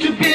to be